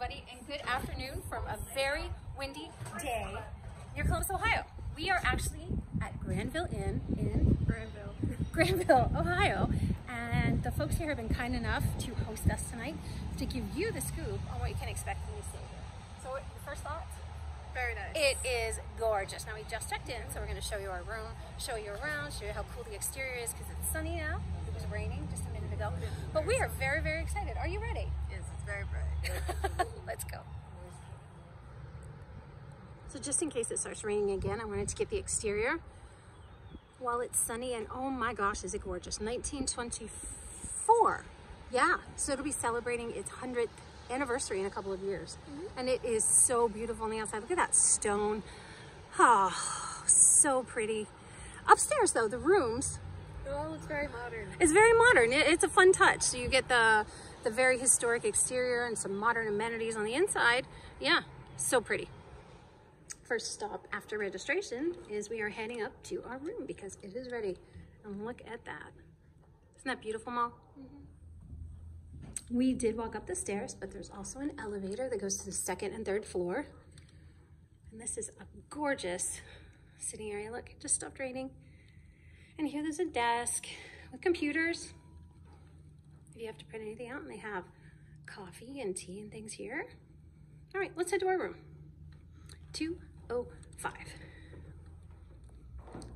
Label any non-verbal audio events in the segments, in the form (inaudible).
everybody, and good afternoon from a very windy day near Columbus, Ohio. We are actually at Granville Inn in Granville. Granville, Ohio, and the folks here have been kind enough to host us tonight to give you the scoop on what you can expect when you stay here. So, what, your first thoughts? Very nice. It is gorgeous. Now we just checked in, so we're going to show you our room, show you around, show you how cool the exterior is because it's sunny now. It was raining just a minute ago, but we are very, very excited. Are you ready? Very bright. (laughs) Let's go. So just in case it starts raining again, I wanted to get the exterior while it's sunny and oh my gosh, is it gorgeous. 1924. Yeah, so it'll be celebrating its 100th anniversary in a couple of years. Mm-hmm. And it is so beautiful on the outside. Look at that stone. Oh, so pretty. Upstairs though, the rooms, well, it's very modern. it's very modern. It- It's a fun touch. So you get the the very historic exterior and some modern amenities on the inside. Yeah, so pretty. First stop after registration is we are heading up to our room because it is ready. And look at that. Isn't that beautiful, Mom? We did walk up the stairs, but there's also an elevator that goes to the second and third floor. And this is a gorgeous sitting area. Look, it just stopped raining. And here there's a desk with computers. You have to print anything out, and they have coffee and tea and things here. All right, let's head to our room. 205.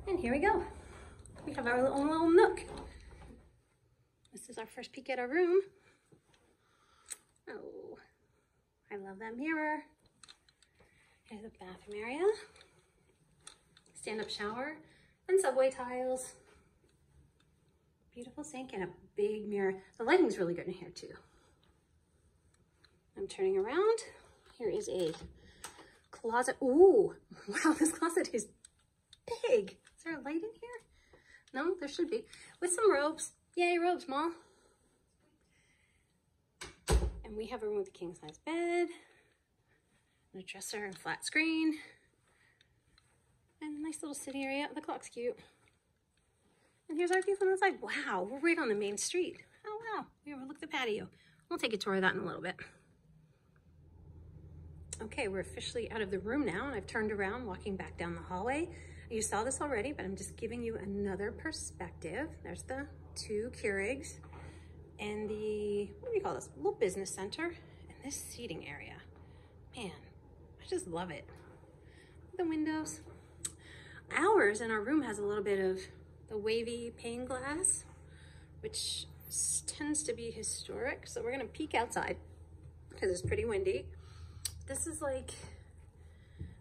And here we go. We have our own little nook. This is our first peek at our room. Oh, I love that mirror. Here's the bathroom area. Stand-up shower and subway tiles. Beautiful sink and a big mirror. The lighting's really good in here too. I'm turning around. Here is a closet. Ooh, (laughs) wow, this closet is big. Is there a light in here? No, there should be. With some robes. Yay, robes, Mom. And we have a room with a king size bed, and a dresser and flat screen, and a nice little sitting area. The clock's cute. And here's our view from the side. Wow, we're right on the main street. Oh wow, we overlook the patio. We'll take a tour of that in a little bit. Okay, we're officially out of the room now and I've turned around walking back down the hallway. You saw this already, but I'm just giving you another perspective. There's the two Keurigs and the, what do you call this? Little business center and this seating area. Man, I just love it. The windows. Ours in our room has a little bit of the wavy pane glass, which tends to be historic. So we're gonna peek outside because it's pretty windy. This is like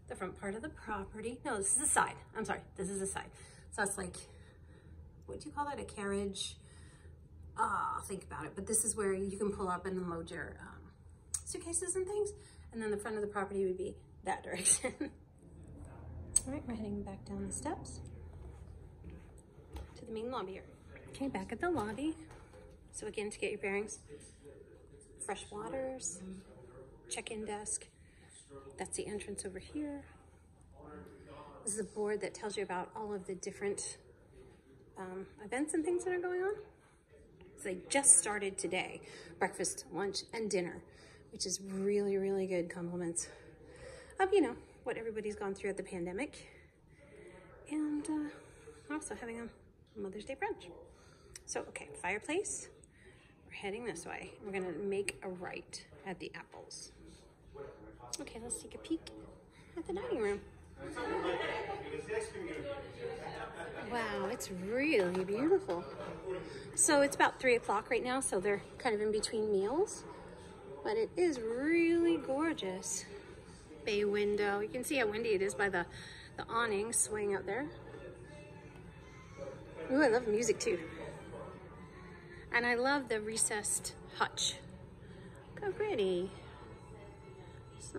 the front part of the property. No, this is the side. I'm sorry, this is the side. So that's like, what do you call that? A carriage? Ah, I'll think about it. But this is where you can pull up and load your um, suitcases and things. And then the front of the property would be that (laughs) direction. All right, we're heading back down the steps the main lobby here. Okay, back at the lobby. So again, to get your bearings, fresh waters, check-in desk. That's the entrance over here. This is a board that tells you about all of the different um, events and things that are going on. So they just started today, breakfast, lunch, and dinner, which is really, really good compliments of, you know, what everybody's gone through at the pandemic. And uh, also having a Mother's Day brunch. So, okay, fireplace. We're heading this way. We're gonna make a right at the apples. Okay, let's take a peek at the dining room. Wow, it's really beautiful. So it's about three o'clock right now, so they're kind of in between meals. But it is really gorgeous. Bay window. You can see how windy it is by the, the awning swaying out there. Ooh, I love music too. And I love the recessed hutch. How pretty. So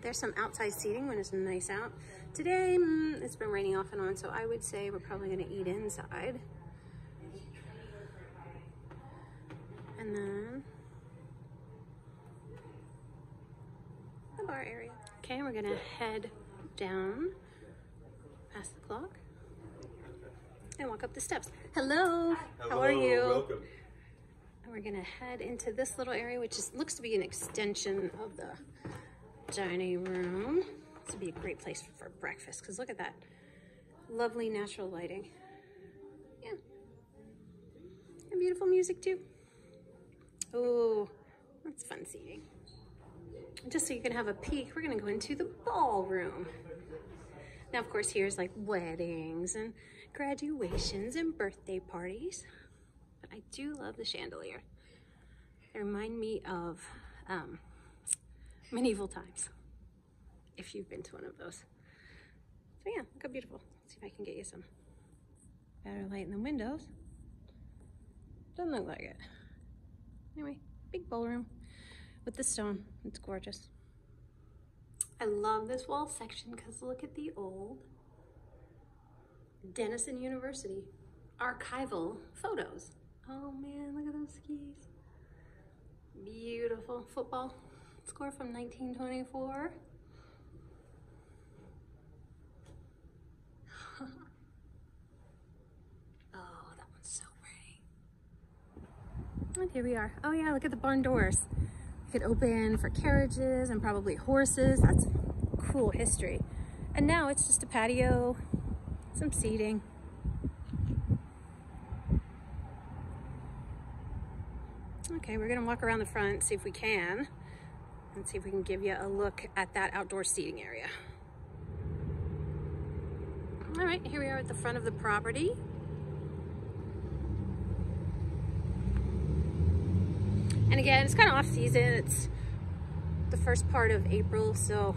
there's some outside seating when it's nice out. Today, mm, it's been raining off and on, so I would say we're probably gonna eat inside. And then the bar area. Okay, we're gonna head down past the clock and walk up the steps. Hello, how are you? Welcome. And we're gonna head into this little area, which is, looks to be an extension of the dining room. This would be a great place for, for breakfast, because look at that lovely natural lighting. Yeah. And beautiful music too. Oh, that's fun seating. Just so you can have a peek, we're gonna go into the ballroom. Now, of course, here's like weddings and graduations and birthday parties. But I do love the chandelier. They remind me of um, medieval times, if you've been to one of those. So yeah, look how beautiful. Let's see if I can get you some better light in the windows. Doesn't look like it. Anyway, big ballroom with the stone. It's gorgeous. I love this wall section because look at the old Denison University archival photos. Oh man, look at those skis. Beautiful football score from 1924. (laughs) oh, that one's so pretty. And here we are. Oh yeah, look at the barn doors. You could open for carriages and probably horses. That's cool history. And now it's just a patio, some seating. Okay, we're gonna walk around the front, see if we can, and see if we can give you a look at that outdoor seating area. All right, here we are at the front of the property. And again, it's kind of off season. It's the first part of April, so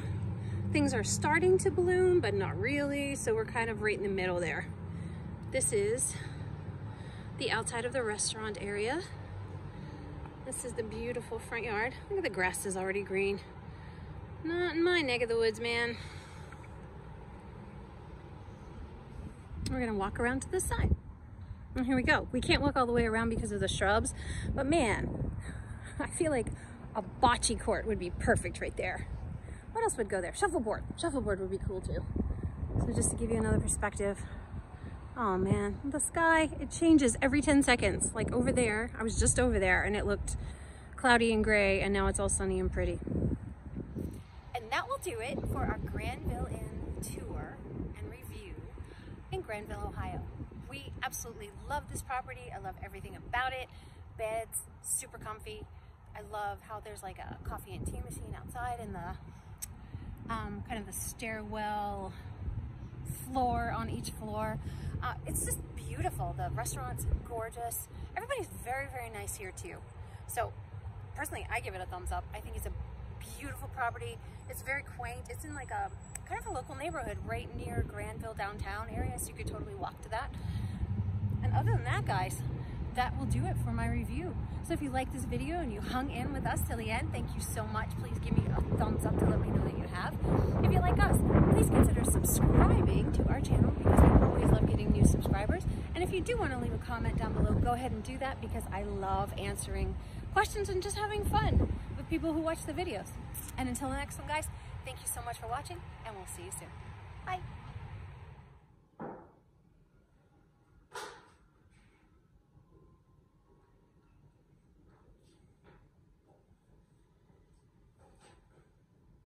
things are starting to bloom, but not really. So we're kind of right in the middle there. This is the outside of the restaurant area. This is the beautiful front yard. Look at the grass is already green. Not in my neck of the woods, man. We're gonna walk around to this side. And here we go. We can't walk all the way around because of the shrubs, but man, I feel like a bocce court would be perfect right there. What else would go there? Shuffleboard. Shuffleboard would be cool too. So just to give you another perspective. Oh man, the sky, it changes every 10 seconds. Like over there, I was just over there and it looked cloudy and gray and now it's all sunny and pretty. And that will do it for our Granville Inn tour and review in Granville, Ohio. We absolutely love this property. I love everything about it. Beds, super comfy. I love how there's like a coffee and tea machine outside and the um, kind of the stairwell floor on each floor. Uh, it's just beautiful. The restaurant's gorgeous. Everybody's very, very nice here too. So personally, I give it a thumbs up. I think it's a beautiful property. It's very quaint. It's in like a kind of a local neighborhood right near Granville downtown area, so you could totally walk to that. And other than that, guys, that will do it for my review. So if you like this video and you hung in with us till the end, thank you so much. Please give me a thumbs up to let me know that you have. If you like us, please consider subscribing to our channel because I always love getting new subscribers. And if you do want to leave a comment down below, go ahead and do that because I love answering questions and just having fun with people who watch the videos. And until the next one, guys, thank you so much for watching and we'll see you soon.